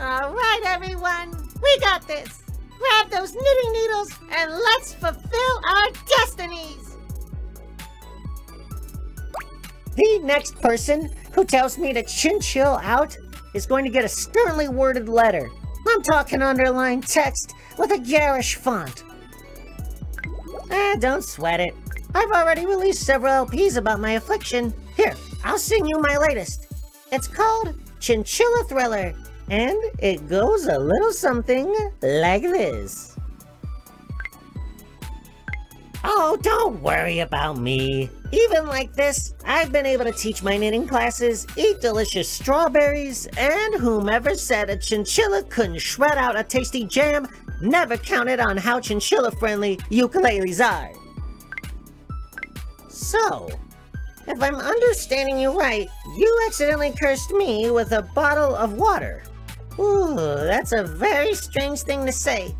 All right, everyone, we got this. Grab those knitting needles and let's fulfill our destinies. The next person who tells me to chin chill out is going to get a sternly worded letter. I'm talking underlined text with a garish font. Eh, don't sweat it. I've already released several LPs about my affliction. Here, I'll sing you my latest. It's called Chinchilla Thriller, and it goes a little something like this. Oh, don't worry about me. Even like this, I've been able to teach my knitting classes, eat delicious strawberries, and whomever said a chinchilla couldn't shred out a tasty jam never counted on how chinchilla friendly ukuleles are. So, if I'm understanding you right, you accidentally cursed me with a bottle of water. Ooh, that's a very strange thing to say.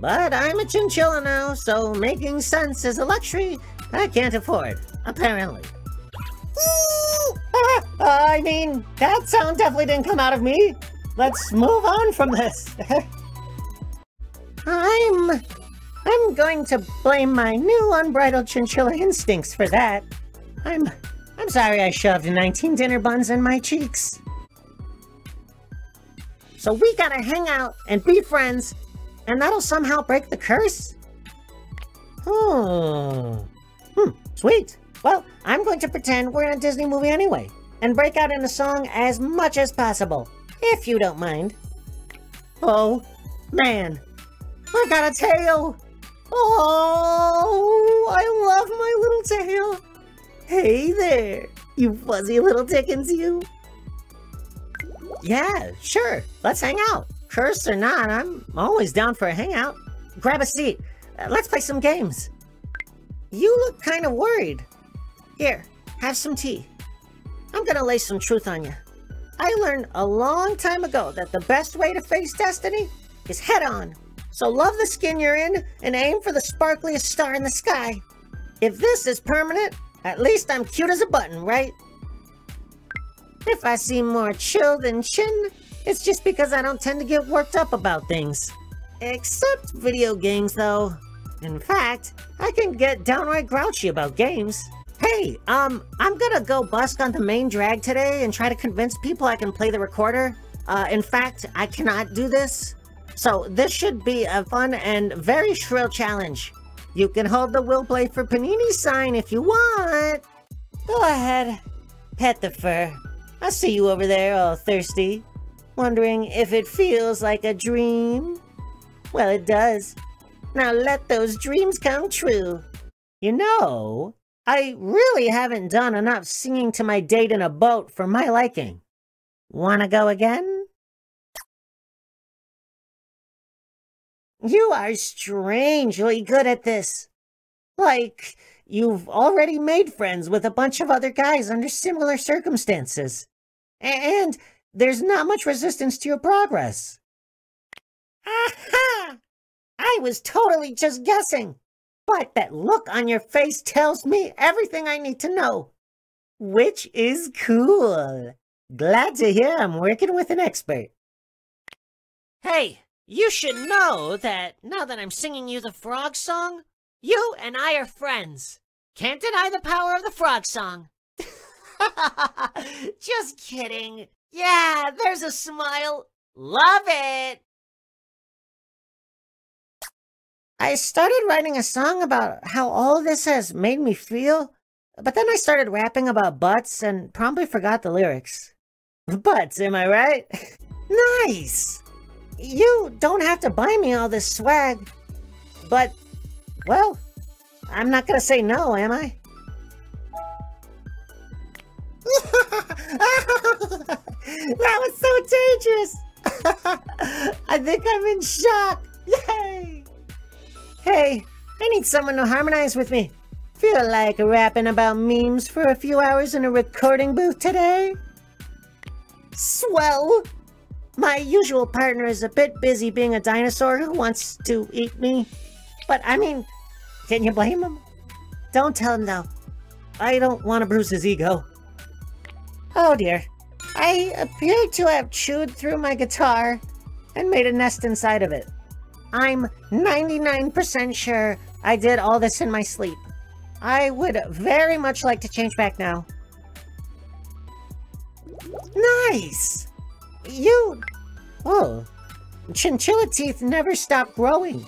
But I'm a chinchilla now, so making sense is a luxury I can't afford, apparently. Ah, I mean, that sound definitely didn't come out of me. Let's move on from this. I'm... I'm going to blame my new unbridled chinchilla instincts for that. I'm... I'm sorry I shoved 19 dinner buns in my cheeks. So we gotta hang out and be friends and that'll somehow break the curse? Hmm. Hmm, sweet. Well, I'm going to pretend we're in a Disney movie anyway, and break out in a song as much as possible, if you don't mind. Oh, man. I got a tail! Oh, I love my little tail! Hey there, you fuzzy little Dickens, you! Yeah, sure, let's hang out. Cursed or not, I'm always down for a hangout. Grab a seat. Uh, let's play some games. You look kind of worried. Here, have some tea. I'm gonna lay some truth on you. I learned a long time ago that the best way to face destiny is head on. So love the skin you're in and aim for the sparkliest star in the sky. If this is permanent, at least I'm cute as a button, right? If I seem more chill than chin, it's just because I don't tend to get worked up about things. Except video games, though. In fact, I can get downright grouchy about games. Hey, um, I'm gonna go busk on the main drag today and try to convince people I can play the recorder. Uh, in fact, I cannot do this. So this should be a fun and very shrill challenge. You can hold the Will Play for Panini sign if you want. Go ahead, pet the fur. I see you over there all thirsty wondering if it feels like a dream? Well, it does. Now let those dreams come true. You know, I really haven't done enough singing to my date in a boat for my liking. Wanna go again? You are strangely good at this. Like, you've already made friends with a bunch of other guys under similar circumstances. And there's not much resistance to your progress. Aha! I was totally just guessing. But that look on your face tells me everything I need to know. Which is cool. Glad to hear I'm working with an expert. Hey, you should know that now that I'm singing you the frog song, you and I are friends. Can't deny the power of the frog song. Just kidding. Yeah, there's a smile. Love it. I started writing a song about how all this has made me feel, but then I started rapping about butts and promptly forgot the lyrics. Butts, am I right? nice! You don't have to buy me all this swag, but, well, I'm not gonna say no, am I? that was so dangerous! I think I'm in shock! Yay! Hey, I need someone to harmonize with me. Feel like rapping about memes for a few hours in a recording booth today? Swell! My usual partner is a bit busy being a dinosaur who wants to eat me. But I mean, can you blame him? Don't tell him though. I don't want to bruise his ego. Oh dear. I appear to have chewed through my guitar, and made a nest inside of it. I'm 99% sure I did all this in my sleep. I would very much like to change back now. Nice! You... Oh, chinchilla teeth never stop growing.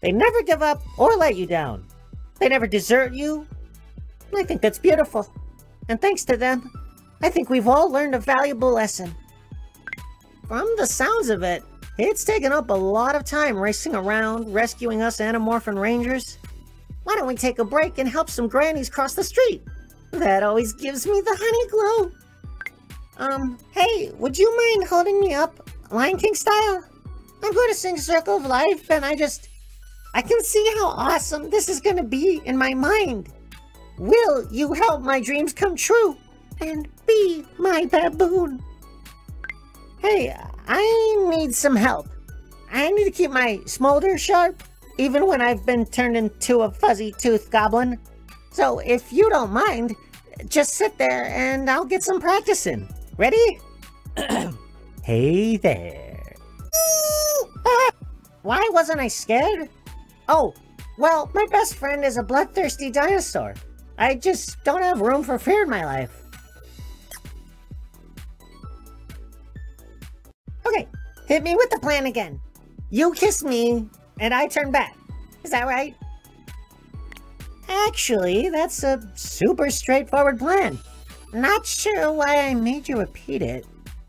They never give up or let you down. They never desert you. I think that's beautiful. And thanks to them, I think we've all learned a valuable lesson. From the sounds of it, it's taken up a lot of time racing around, rescuing us Anamorphin Rangers. Why don't we take a break and help some grannies cross the street? That always gives me the honey glow. Um, hey, would you mind holding me up, Lion King style? I'm going to sing Circle of Life, and I just... I can see how awesome this is going to be in my mind. Will you help my dreams come true and be my baboon? Hey, I need some help. I need to keep my smolder sharp, even when I've been turned into a fuzzy-toothed goblin. So if you don't mind, just sit there and I'll get some practice in. Ready? hey there. Why wasn't I scared? Oh, well, my best friend is a bloodthirsty dinosaur. I just don't have room for fear in my life. Hit me with the plan again. You kiss me, and I turn back. Is that right? Actually, that's a super straightforward plan. Not sure why I made you repeat it.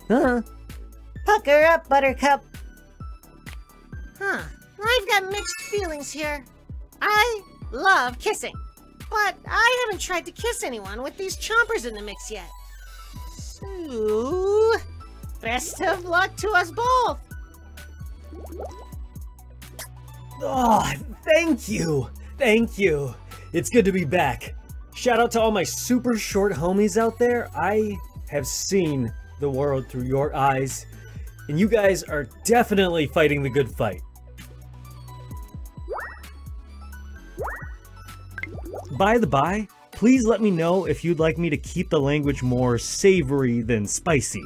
Huh? Pucker up, Buttercup. Huh. I've got mixed feelings here. I love kissing, but I haven't tried to kiss anyone with these chompers in the mix yet. So, best of luck to us both. Oh, thank you. Thank you. It's good to be back. Shout out to all my super short homies out there. I have seen the world through your eyes, and you guys are definitely fighting the good fight. By the by, please let me know if you'd like me to keep the language more savory than spicy.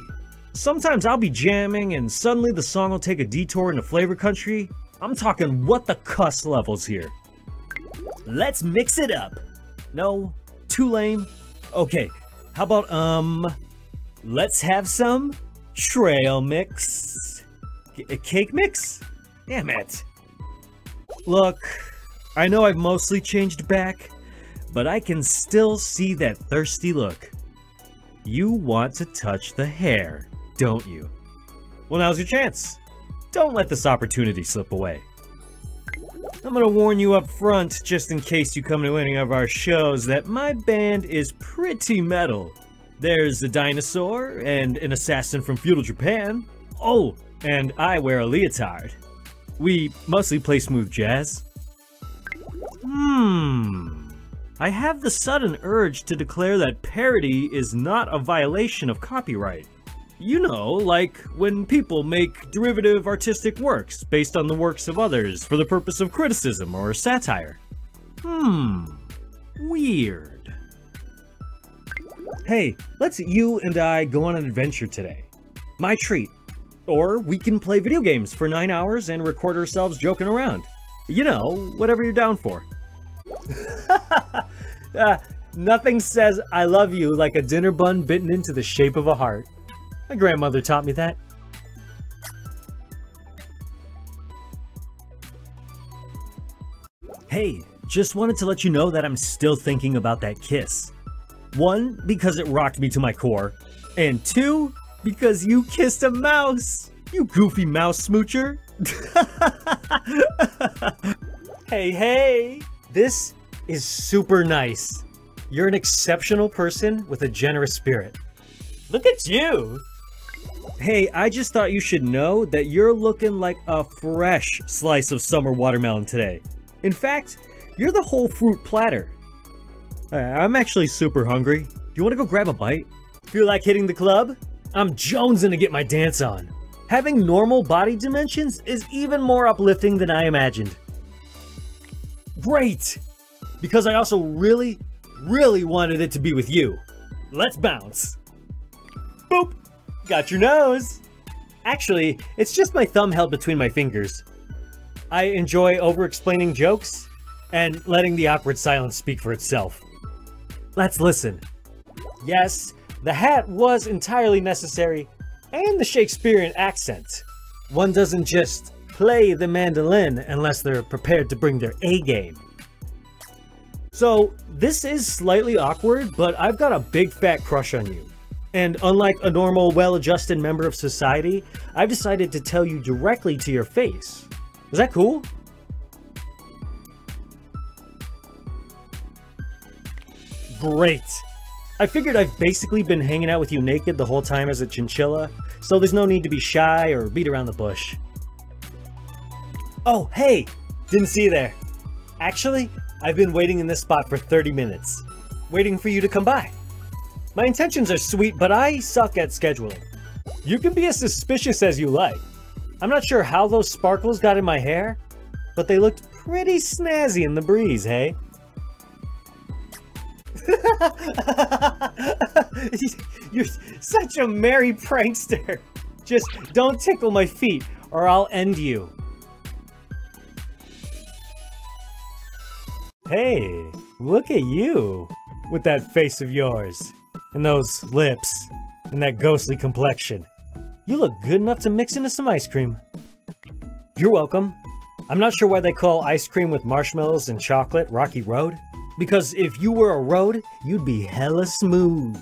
Sometimes I'll be jamming and suddenly the song will take a detour into flavor country. I'm talking what the cuss levels here. Let's mix it up. No, too lame. Okay, how about, um, let's have some trail mix. A cake mix? Damn it. Look, I know I've mostly changed back, but I can still see that thirsty look. You want to touch the hair, don't you? Well, now's your chance. Don't let this opportunity slip away. I'm gonna warn you up front, just in case you come to any of our shows, that my band is pretty metal. There's a dinosaur, and an assassin from feudal Japan. Oh, and I wear a leotard. We mostly play smooth jazz. Hmm... I have the sudden urge to declare that parody is not a violation of copyright. You know, like when people make derivative artistic works based on the works of others for the purpose of criticism or satire. Hmm, weird. Hey, let's you and I go on an adventure today. My treat. Or we can play video games for 9 hours and record ourselves joking around. You know, whatever you're down for. uh, nothing says I love you like a dinner bun bitten into the shape of a heart. My grandmother taught me that. Hey, just wanted to let you know that I'm still thinking about that kiss. One, because it rocked me to my core. And two, because you kissed a mouse! You goofy mouse smoocher! hey, hey! This is super nice. You're an exceptional person with a generous spirit. Look at you! Hey, I just thought you should know that you're looking like a fresh slice of summer watermelon today. In fact, you're the whole fruit platter. I'm actually super hungry. Do you want to go grab a bite? Feel like hitting the club? I'm jonesing to get my dance on. Having normal body dimensions is even more uplifting than I imagined. Great! Because I also really, really wanted it to be with you. Let's bounce. Boop! Got your nose! Actually, it's just my thumb held between my fingers. I enjoy over-explaining jokes and letting the awkward silence speak for itself. Let's listen. Yes, the hat was entirely necessary, and the Shakespearean accent. One doesn't just play the mandolin unless they're prepared to bring their A game. So, this is slightly awkward, but I've got a big fat crush on you. And unlike a normal, well-adjusted member of society, I've decided to tell you directly to your face. Is that cool? Great. I figured I've basically been hanging out with you naked the whole time as a chinchilla, so there's no need to be shy or beat around the bush. Oh, hey! Didn't see you there. Actually, I've been waiting in this spot for 30 minutes, waiting for you to come by. My intentions are sweet, but I suck at scheduling. You can be as suspicious as you like. I'm not sure how those sparkles got in my hair, but they looked pretty snazzy in the breeze, hey? You're such a merry prankster. Just don't tickle my feet or I'll end you. Hey, look at you with that face of yours and those lips and that ghostly complexion. You look good enough to mix into some ice cream. You're welcome. I'm not sure why they call ice cream with marshmallows and chocolate Rocky Road. Because if you were a road, you'd be hella smooth.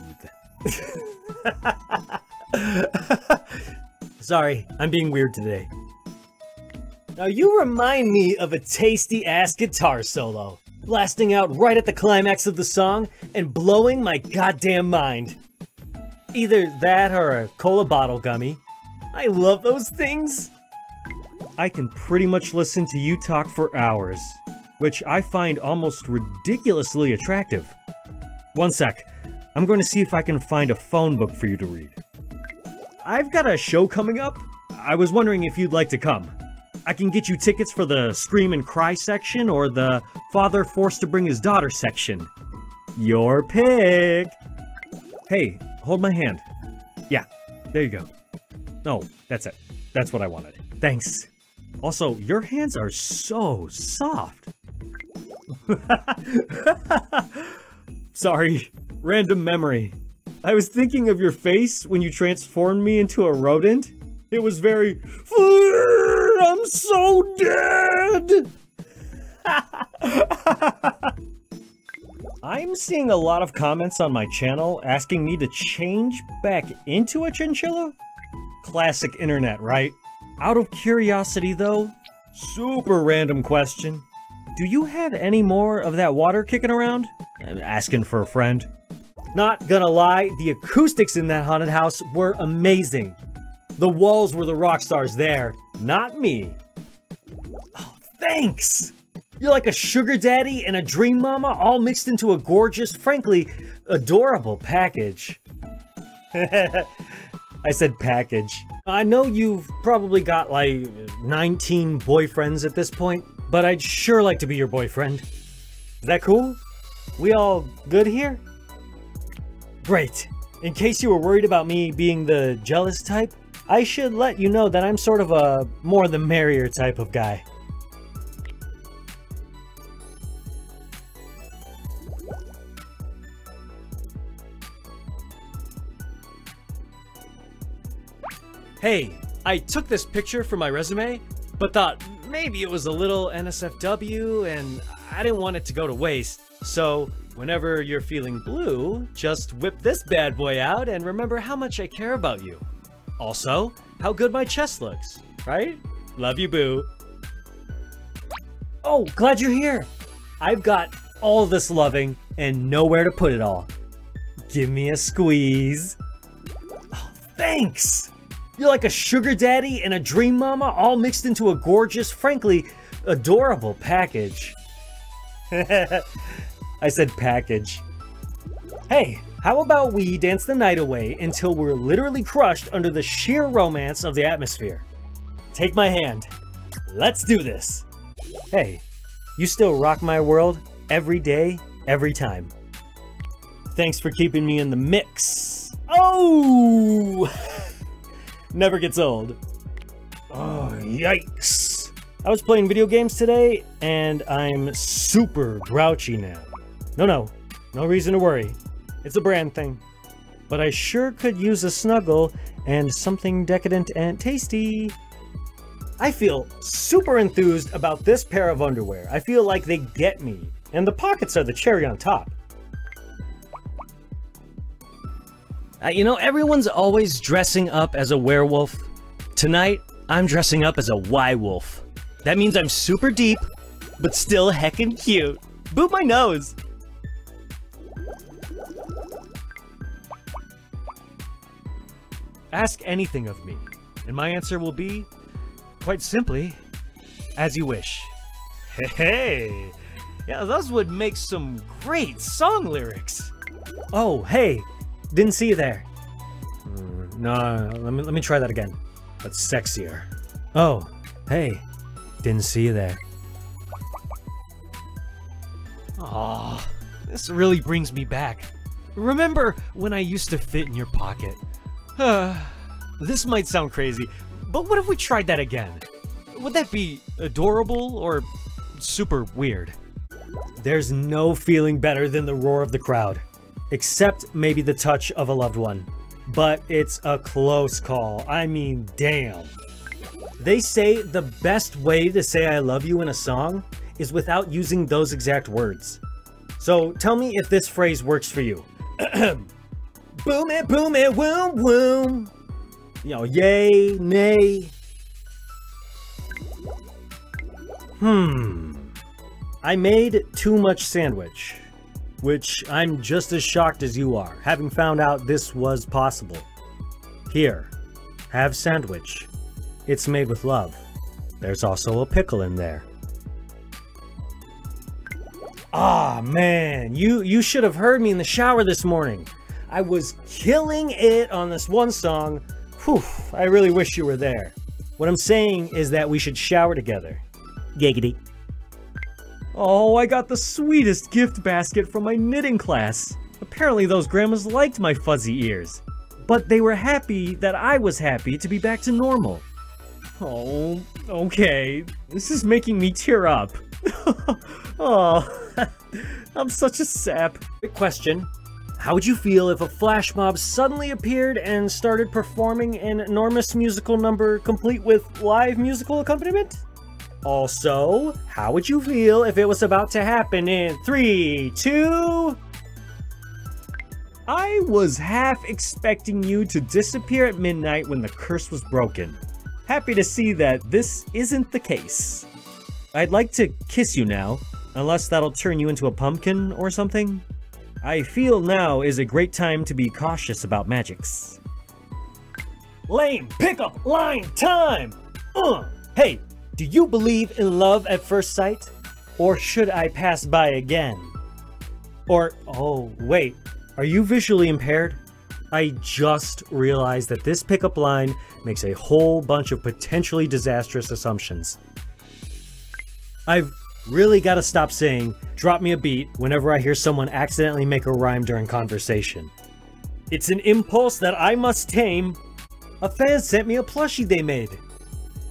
Sorry, I'm being weird today. Now you remind me of a tasty ass guitar solo, blasting out right at the climax of the song and blowing my goddamn mind. Either that or a cola bottle gummy. I love those things. I can pretty much listen to you talk for hours which I find almost ridiculously attractive. One sec, I'm going to see if I can find a phone book for you to read. I've got a show coming up. I was wondering if you'd like to come. I can get you tickets for the Scream and Cry section or the Father Forced to Bring His Daughter section. Your pick! Hey, hold my hand. Yeah, there you go. No, that's it. That's what I wanted. Thanks. Also, your hands are so soft. Sorry, random memory. I was thinking of your face when you transformed me into a rodent. It was very, I'm so dead! I'm seeing a lot of comments on my channel asking me to change back into a chinchilla? Classic internet, right? Out of curiosity though, super random question. Do you have any more of that water kicking around? I'm asking for a friend. Not gonna lie, the acoustics in that haunted house were amazing. The walls were the rock stars there, not me. Oh, thanks! You're like a sugar daddy and a dream mama all mixed into a gorgeous, frankly, adorable package. I said package. I know you've probably got like 19 boyfriends at this point, but I'd sure like to be your boyfriend. Is that cool? We all good here? Great. In case you were worried about me being the jealous type, I should let you know that I'm sort of a more the merrier type of guy. Hey, I took this picture for my resume, but thought maybe it was a little NSFW and I didn't want it to go to waste. So whenever you're feeling blue, just whip this bad boy out and remember how much I care about you. Also, how good my chest looks, right? Love you, boo. Oh, glad you're here. I've got all this loving and nowhere to put it all. Give me a squeeze. Oh, thanks. You're like a sugar daddy and a dream mama all mixed into a gorgeous, frankly, adorable package. I said package. Hey, how about we dance the night away until we're literally crushed under the sheer romance of the atmosphere? Take my hand. Let's do this. Hey, you still rock my world every day, every time. Thanks for keeping me in the mix. Oh! Never gets old. Oh, yikes. I was playing video games today, and I'm super grouchy now. No, no, no reason to worry. It's a brand thing. But I sure could use a snuggle and something decadent and tasty. I feel super enthused about this pair of underwear. I feel like they get me, and the pockets are the cherry on top. Uh, you know, everyone's always dressing up as a werewolf. Tonight, I'm dressing up as a Y-wolf. That means I'm super deep, but still heckin' cute. Boop my nose! Ask anything of me, and my answer will be, quite simply, as you wish. Hey, hey! Yeah, those would make some great song lyrics. Oh, hey, didn't see you there. Mm, no, let me, let me try that again. That's sexier. Oh, hey, didn't see you there. Aw, this really brings me back. Remember when I used to fit in your pocket? this might sound crazy, but what if we tried that again? Would that be adorable or super weird? There's no feeling better than the roar of the crowd, except maybe the touch of a loved one. But it's a close call. I mean, damn. They say the best way to say I love you in a song is without using those exact words. So tell me if this phrase works for you. boom it, boom it, woom woom. Yo, yay, nay. Hmm. I made too much sandwich, which I'm just as shocked as you are, having found out this was possible. Here, have sandwich. It's made with love. There's also a pickle in there. Ah, man, you, you should have heard me in the shower this morning. I was killing it on this one song. Whew, I really wish you were there. What I'm saying is that we should shower together. Giggity. Oh, I got the sweetest gift basket from my knitting class. Apparently those grandmas liked my fuzzy ears. But they were happy that I was happy to be back to normal. Oh, okay. This is making me tear up. oh, I'm such a sap. Quick question. How would you feel if a flash mob suddenly appeared and started performing an enormous musical number complete with live musical accompaniment? Also, how would you feel if it was about to happen in three, two... I was half expecting you to disappear at midnight when the curse was broken. Happy to see that this isn't the case. I'd like to kiss you now, unless that'll turn you into a pumpkin or something. I feel now is a great time to be cautious about magics. Lane, pickup line time! Uh, hey, do you believe in love at first sight? Or should I pass by again? Or, oh, wait, are you visually impaired? I just realized that this pickup line makes a whole bunch of potentially disastrous assumptions. I've really got to stop saying, drop me a beat, whenever I hear someone accidentally make a rhyme during conversation. It's an impulse that I must tame. A fan sent me a plushie they made.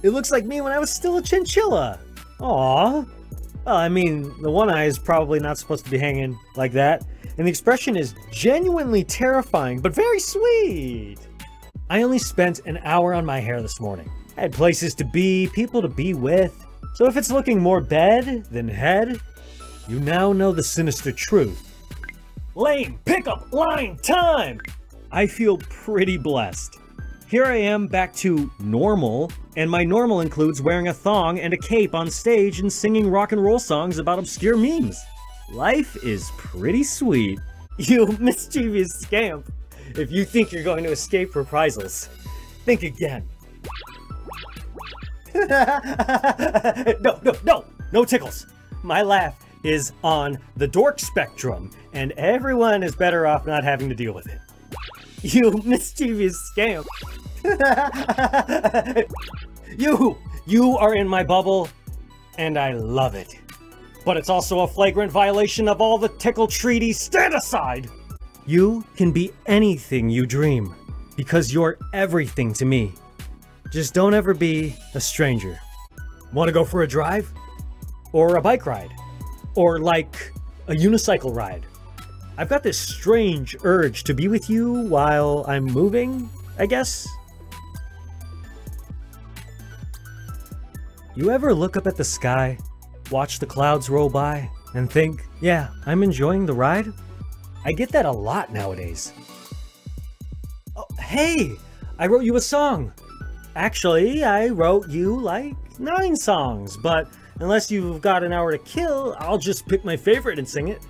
It looks like me when I was still a chinchilla. Aww. Well, I mean, the one eye is probably not supposed to be hanging like that, and the expression is genuinely terrifying, but very sweet. I only spent an hour on my hair this morning. I had places to be, people to be with. So if it's looking more bed than head, you now know the sinister truth. Lane, pickup line time! I feel pretty blessed. Here I am back to normal, and my normal includes wearing a thong and a cape on stage and singing rock and roll songs about obscure memes. Life is pretty sweet. You mischievous scamp. If you think you're going to escape reprisals, think again. no, no, no, no tickles. My laugh is on the dork spectrum, and everyone is better off not having to deal with it. You mischievous scamp. you! You are in my bubble, and I love it. But it's also a flagrant violation of all the Tickle treaties. Stand aside! You can be anything you dream, because you're everything to me. Just don't ever be a stranger. Want to go for a drive? Or a bike ride? Or like a unicycle ride? I've got this strange urge to be with you while I'm moving, I guess? You ever look up at the sky, watch the clouds roll by, and think, yeah, I'm enjoying the ride? I get that a lot nowadays. Oh, hey! I wrote you a song! Actually, I wrote you like nine songs, but unless you've got an hour to kill, I'll just pick my favorite and sing it.